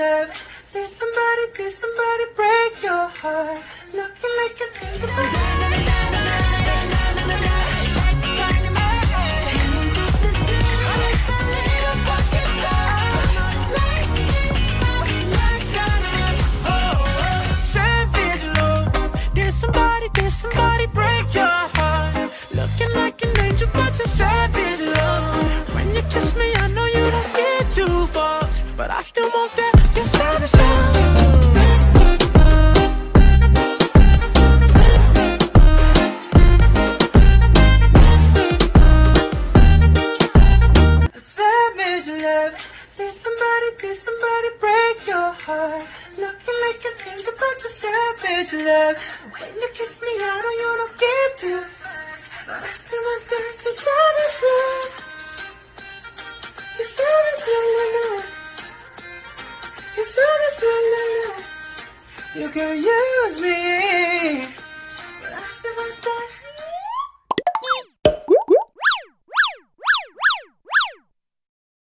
love. Did somebody, did somebody break your heart? Looking like an angel. Somebody, did somebody break your heart? Looking like an angel, but savage love. When you kiss me, I know you don't get two fucks, but I still want that. Love. When you kiss me, I know you don't give two You can use me